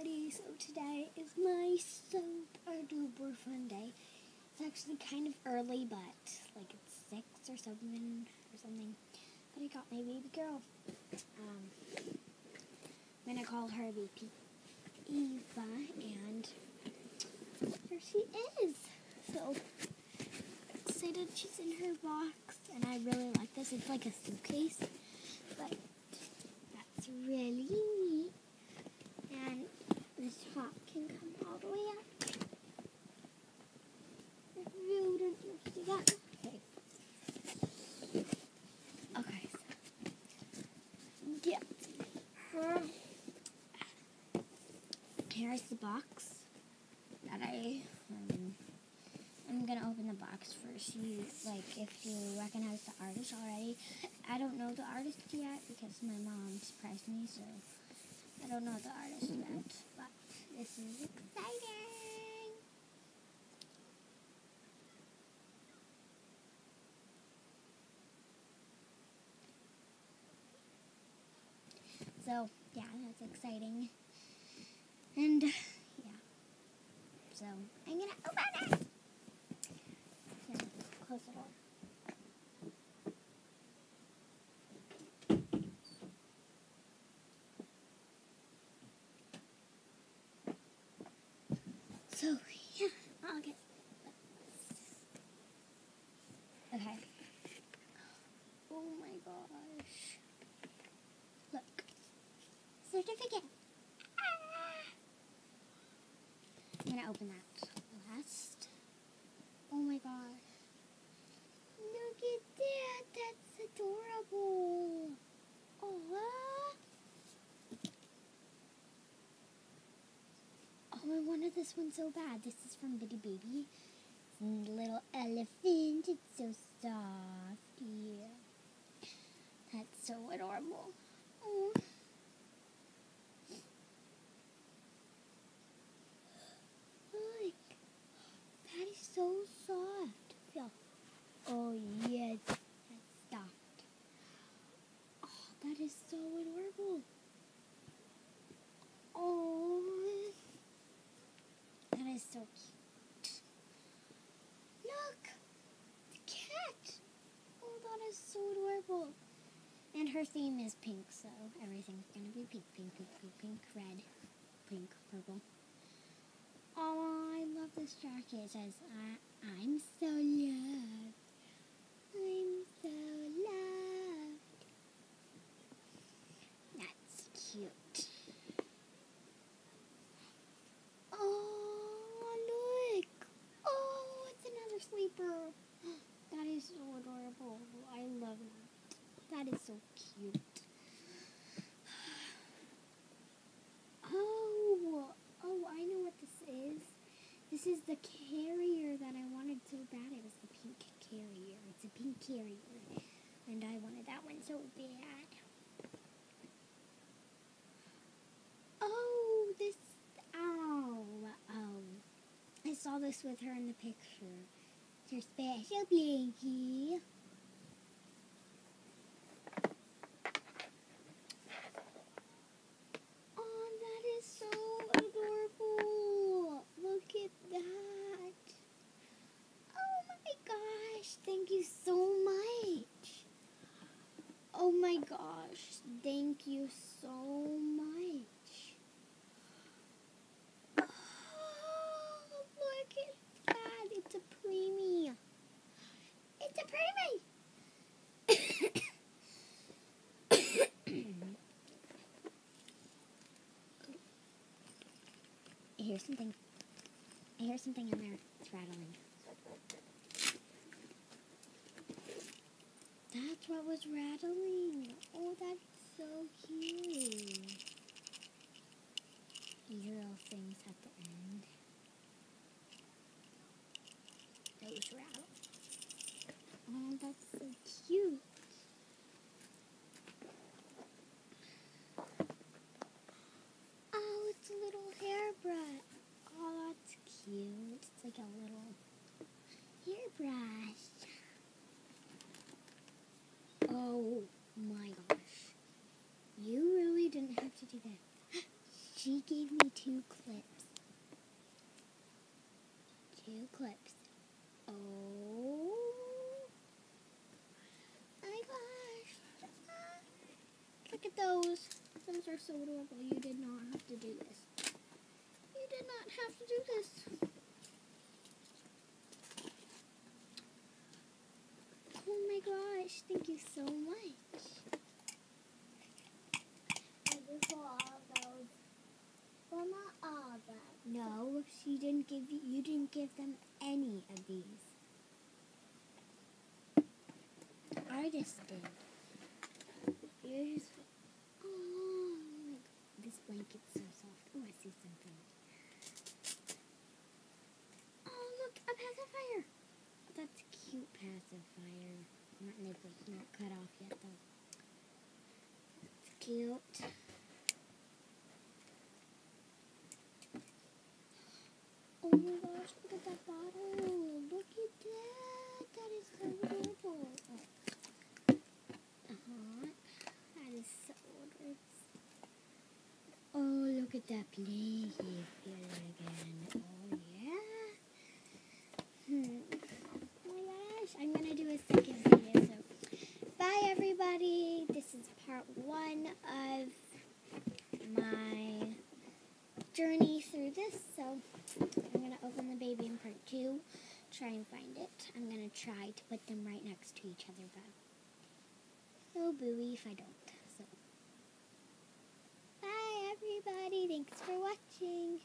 everybody. So today is my super duper fun day. It's actually kind of early, but like it's six or seven or something. But I got my baby girl. Um, I'm gonna call her baby Eva, and here she is. So excited she's in her box, and I really like this. It's like a suitcase, but that's really neat. And this top can come all the way up. That. Okay. Okay, her. Here's the box that I. Um, I'm gonna open the box first. You like if you recognize the artist already. I don't know the artist yet because my mom surprised me, so I don't know the artist yet. But this is exciting. So yeah, that's exciting. And yeah. So I'm gonna open it. Yeah, close the door. So yeah, I'll. Okay. Oh my gosh. Look. Certificate. Ah! I'm gonna open that last. Oh my gosh. Look at that. That's adorable. Oh. Oh, I wanted this one so bad. This is from Bitty Baby. Little elephant. It's so soft. Yeah. That's so adorable. Oh. Look. That is so soft. Feel. Oh, yes. That's soft. Oh, that is so adorable. Oh. That is so cute. Look. The cat. Oh, that is so adorable. And her theme is pink, so everything's gonna be pink, pink, pink, pink, pink, red, pink, purple. Oh, I love this jacket. It says, I, I'm so loved. I'm so loved. That's cute. Oh, look. Oh, it's another sleeper. That is so adorable. I love that. That is so cute. Oh, oh, I know what this is. This is the carrier that I wanted so bad. It was the pink carrier. It's a pink carrier. And I wanted that one so bad. Oh, this. Oh, oh. I saw this with her in the picture. It's your special blankie. Oh, that is so adorable. Look at that. Oh my gosh. Thank you so much. Oh my gosh. Thank you so much. Oh, look at that. It's a preemie. It's a preemie. I hear something. I hear something in there. It's rattling. That's what was rattling. Oh, that's so cute. These little things at the end. Those rattle. Oh, that's so cute. Oh, it's a little hairbrush. Oh, that's cute. It's like a little hairbrush. Oh my gosh. You really didn't have to do that. She gave gave me two clips. Two clips. Oh my gosh. Ah, Look at those. Those are so adorable. You did not have to do this. You did not have to do this. Oh my gosh. Thank you so much. Well, them. No, she didn't give you, you didn't give them any of these. Artist did. Here's, oh, this blanket's so soft. Oh, I see something. Oh, look, a pacifier. That's a cute pacifier. Not nipples, not cut off yet though. It's cute. Oh my gosh, look at that bottle. Look at that. That is so adorable. Oh. Uh-huh. That is so adorable. Here again. Oh, yeah. Hmm. Oh my gosh. I'm to do a second video. So, bye, everybody. This is part one of my journey through this. So, I'm to open the baby in part two, try and find it. I'm to try to put them right next to each other, but no booey if I don't. So, bye everybody. Thanks for watching.